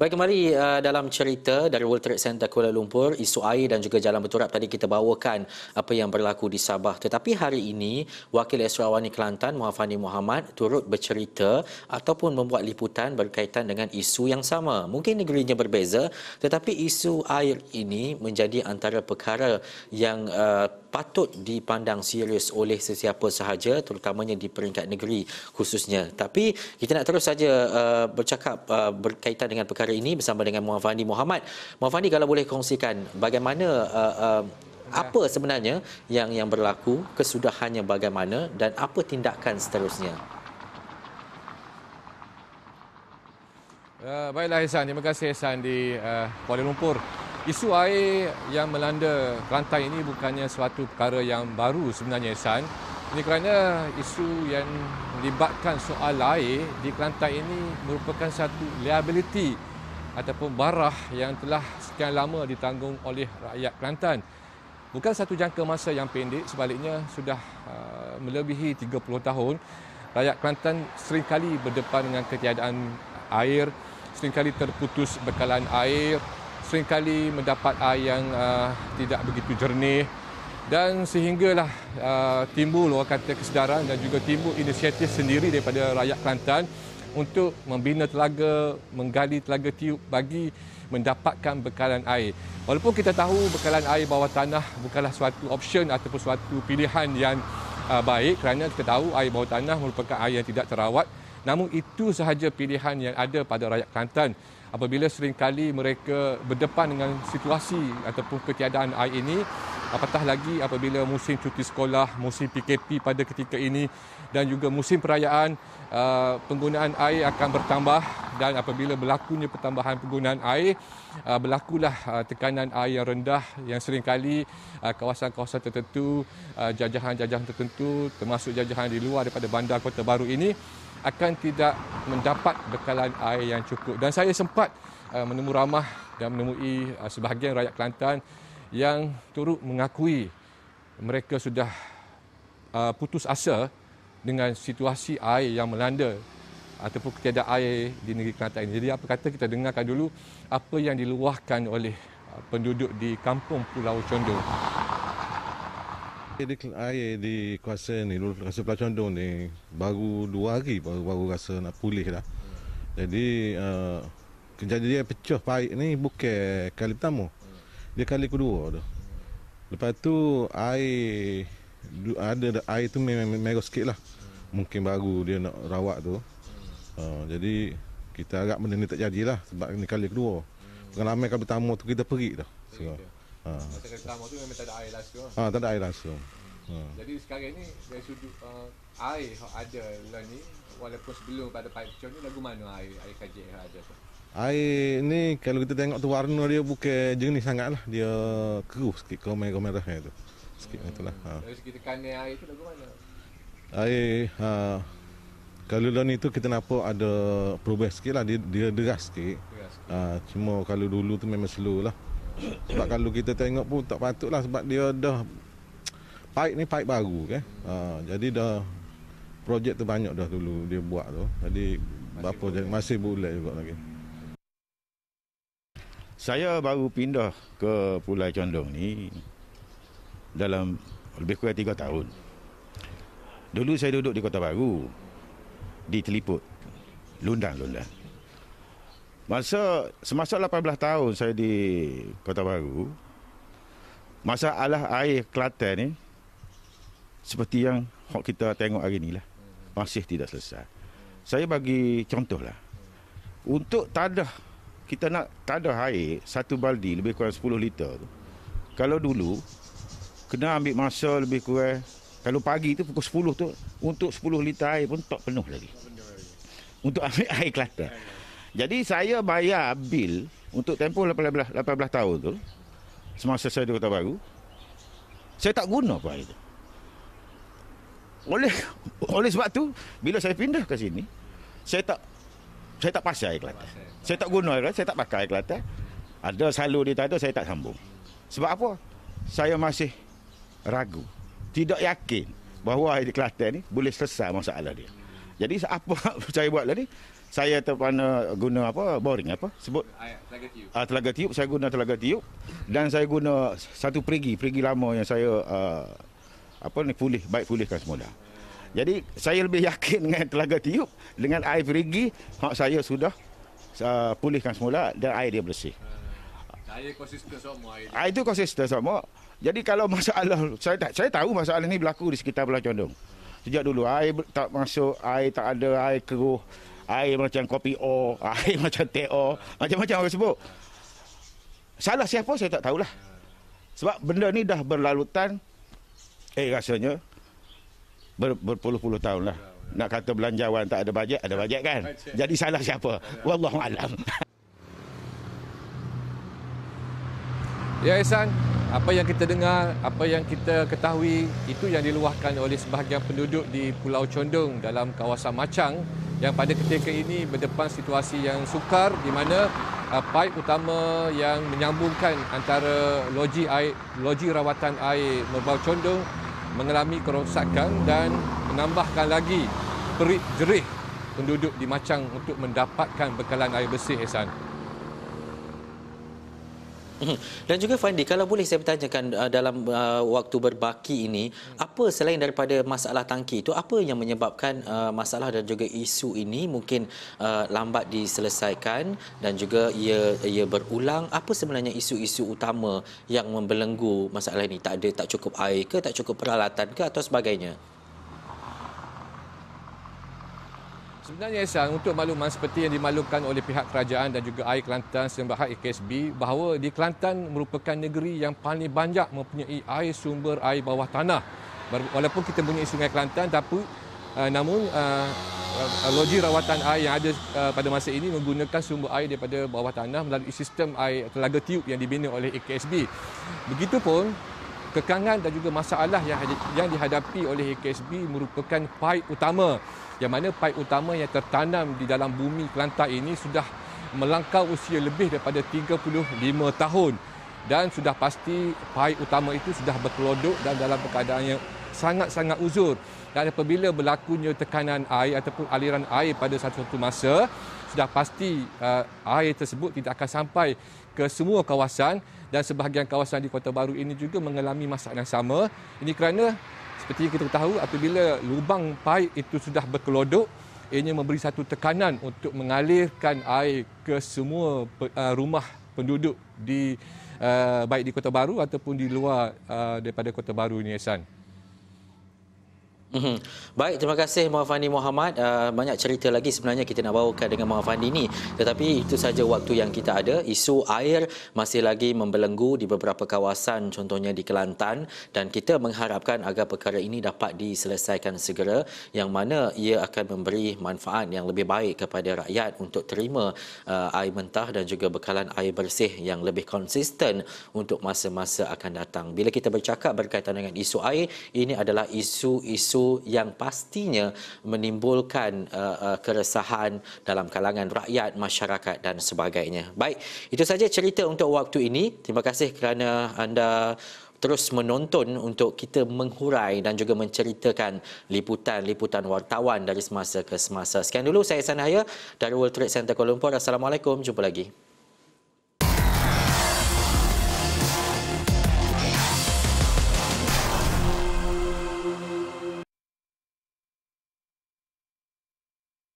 Baik kembali uh, dalam cerita dari World Trade Center Kuala Lumpur, isu air dan juga jalan berturap tadi kita bawakan apa yang berlaku di Sabah. Tetapi hari ini, Wakil Esrawani Kelantan Muhafani Muhammad turut bercerita ataupun membuat liputan berkaitan dengan isu yang sama. Mungkin negerinya berbeza, tetapi isu air ini menjadi antara perkara yang uh, patut dipandang serius oleh sesiapa sahaja terutamanya di peringkat negeri khususnya. Tapi kita nak terus saja uh, bercakap uh, berkaitan dengan perkara ini bersama dengan Muhammad Muhammad. Muhammad kalau boleh kongsikan bagaimana uh, uh, apa sebenarnya yang yang berlaku, kesudahannya bagaimana dan apa tindakan seterusnya? Uh, baiklah Ihsan, terima kasih Ihsan di uh, Kuala Lumpur. Isu air yang melanda Kelantan ini bukannya suatu perkara yang baru sebenarnya Ihsan. Ini kerana isu yang melibatkan soal air di Kelantan ini merupakan satu liability ataupun barah yang telah sekian lama ditanggung oleh rakyat Kelantan. Bukan satu jangka masa yang pendek, sebaliknya sudah uh, melebihi 30 tahun. Rakyat Kelantan seringkali berdepan dengan ketiadaan air, seringkali terputus bekalan air, seringkali mendapat air yang uh, tidak begitu jernih dan sehinggalah uh, timbul orang kata kesedaran dan juga timbul inisiatif sendiri daripada rakyat Kelantan untuk membina telaga, menggali telaga tiup bagi mendapatkan bekalan air. Walaupun kita tahu bekalan air bawah tanah bukanlah suatu option ataupun suatu pilihan yang uh, baik kerana kita tahu air bawah tanah merupakan air yang tidak terawat. Namun itu sahaja pilihan yang ada pada rakyat Kelantan apabila seringkali mereka berdepan dengan situasi ataupun ketiadaan air ini apatah lagi apabila musim cuti sekolah, musim PKP pada ketika ini dan juga musim perayaan uh, penggunaan air akan bertambah dan apabila berlakunya pertambahan penggunaan air uh, berlakulah uh, tekanan air yang rendah yang seringkali kawasan-kawasan tertentu jajahan-jajahan tertentu termasuk jajahan di luar daripada bandar Kota Baru ini akan tidak mendapat bekalan air yang cukup. Dan saya sempat uh, menemu ramah dan menemui uh, sebahagian rakyat Kelantan yang turut mengakui mereka sudah uh, putus asa dengan situasi air yang melanda ataupun ketiadaan air di negeri Kelantan ini. Jadi apa kata kita dengarkan dulu apa yang diluahkan oleh penduduk di kampung Pulau Condong. Di air di kuasa ni, kuasa Pelacondong ni baru dua hari baru, baru rasa nak pulih dah. Jadi uh, kejadian dia pecah paip ni bukan kali pertama. Dia kali kedua tu. Lepas tu air ada air tu memang merah sikit lah. Mungkin baru dia nak rawat tu. Uh, jadi kita agak benda ni tak jadilah sebab ni kali kedua. Pengalaman kali pertama tu kita pergi dah. So, Ha. Masa pertama tu memang tak ada air langsung. Ha, tak ada air langsung. Ha. Jadi sekarang ni dari sudut uh, air yang ada lah ni walaupun sebelum pada pipe pecah ni lagu mana air air kajik yang ada tu? Air ni kalau kita tengok tu warna dia bukan jenis sangat lah. Dia keruh sikit kau merah tu. Sikit hmm. itulah. Ha. Dari segi tekanan air tu lagu mana? Air ha, kalau lah ni tu kita nampak ada perubahan sikit lah. Dia, dia deras sikit. Deras sikit. Ha, cuma kalau dulu tu memang slow lah. Sebab kalau kita tengok pun tak patutlah sebab dia dah pipe ni pipe baru kan. Ha, jadi dah projek tu banyak dah dulu dia buat tu. Jadi masih berapa jadi masih bulat juga lagi. Saya baru pindah ke Pulau Condong ni dalam lebih kurang tiga tahun. Dulu saya duduk di Kota Baru di Teliput. Lundang-lundang. Masa semasa 18 tahun saya di Kota Baru, masalah air Kelantan ni seperti yang kita tengok hari ni lah. Masih tidak selesai. Saya bagi contoh lah. Untuk tadah, kita nak tadah air satu baldi lebih kurang 10 liter tu. Kalau dulu, kena ambil masa lebih kurang, kalau pagi tu pukul 10 tu, untuk 10 liter air pun tak penuh lagi. Untuk ambil air Kelantan. Jadi saya bayar bil untuk tempoh 18, 18 tahun tu semasa saya di Kota Baru saya tak guna apa itu. Oleh oleh sebab tu bila saya pindah ke sini saya tak saya tak pasal air Kelantan. Saya tak guna air saya tak pakai air Kelantan. Ada salur dia tak ada saya tak sambung. Sebab apa? Saya masih ragu. Tidak yakin bahawa air Kelantan ni boleh selesai masalah dia. Jadi apa saya buat tadi? Saya terpana guna apa? Boring apa? Sebut. Uh, telaga tiup. Saya guna telaga tiup. Dan saya guna satu perigi perigi lama yang saya uh, apa ni pulih baik pulihkan semula. Jadi saya lebih yakin dengan telaga tiup dengan air perigi hak saya sudah uh, pulihkan semula dan air dia bersih. Air konsisten semua air. Ah itu konsisten sama. Jadi kalau masalah saya tak saya tahu masalah ni berlaku di sekitar Pulau Condong. Sejak dulu air tak masuk, air tak ada, air keruh, air macam kopi O, air macam teh O, macam-macam orang sebut. Salah siapa saya tak tahulah. Sebab benda ni dah berlalutan eh rasanya ber, berpuluh-puluh tahun lah. Nak kata belanjawan tak ada bajet, ada bajet kan? Jadi salah siapa? Wallahu alam. Ya Ihsan, apa yang kita dengar, apa yang kita ketahui itu yang diluahkan oleh sebahagian penduduk di Pulau Condong dalam kawasan Macang yang pada ketika ini berdepan situasi yang sukar di mana uh, paip utama yang menyambungkan antara loji air loji rawatan air Merbau Condong mengalami kerosakan dan menambahkan lagi perit jerih penduduk di Macang untuk mendapatkan bekalan air bersih Ihsan. Mhm. Dan juga Fandi, kalau boleh saya bertanyakan uh, dalam uh, waktu berbaki ini, apa selain daripada masalah tangki itu, apa yang menyebabkan uh, masalah dan juga isu ini mungkin lambat diselesaikan dan juga ia ia berulang? Apa sebenarnya isu-isu utama yang membelenggu masalah ini? Tak ada tak cukup air ke, tak cukup peralatan ke atau sebagainya? Sebenarnya Ihsan, untuk makluman seperti yang dimaklumkan oleh pihak kerajaan dan juga Air Kelantan Sembahak AKSB bahawa di Kelantan merupakan negeri yang paling banyak mempunyai air sumber air bawah tanah. Walaupun kita mempunyai Sungai Kelantan tapi uh, namun uh, uh, loji rawatan air yang ada uh, pada masa ini menggunakan sumber air daripada bawah tanah melalui sistem air telaga tiup yang dibina oleh AKSB. Begitupun kekangan dan juga masalah yang yang dihadapi oleh AKSB merupakan paip utama. Yang mana paip utama yang tertanam di dalam bumi Kelantan ini sudah melangkau usia lebih daripada 35 tahun. Dan sudah pasti paip utama itu sudah berkelodok dan dalam keadaan yang sangat-sangat uzur. Dan apabila berlakunya tekanan air ataupun aliran air pada satu-satu masa sudah pasti uh, air tersebut tidak akan sampai ke semua kawasan dan sebahagian kawasan di Kota Baru ini juga mengalami masalah yang sama ini kerana seperti kita tahu apabila lubang paip itu sudah berkelodok ianya memberi satu tekanan untuk mengalirkan air ke semua uh, rumah penduduk di uh, baik di Kota Baru ataupun di luar uh, daripada Kota Baru ini Ehsan. Mhm. Baik, terima kasih Muhammad Muhammad. Uh, banyak cerita lagi sebenarnya kita nak bawakan dengan Muhammad ini. Tetapi itu saja waktu yang kita ada. Isu air masih lagi membelenggu di beberapa kawasan contohnya di Kelantan dan kita mengharapkan agar perkara ini dapat diselesaikan segera yang mana ia akan memberi manfaat yang lebih baik kepada rakyat untuk terima uh, air mentah dan juga bekalan air bersih yang lebih konsisten untuk masa-masa akan datang. Bila kita bercakap berkaitan dengan isu air, ini adalah isu-isu isu yang pastinya menimbulkan uh, uh, keresahan dalam kalangan rakyat, masyarakat dan sebagainya. Baik, itu saja cerita untuk waktu ini. Terima kasih kerana anda terus menonton untuk kita menghurai dan juga menceritakan liputan-liputan wartawan dari semasa ke semasa. Sekian dulu saya Sanaya dari World Trade Center Kuala Lumpur. Assalamualaikum. Jumpa lagi.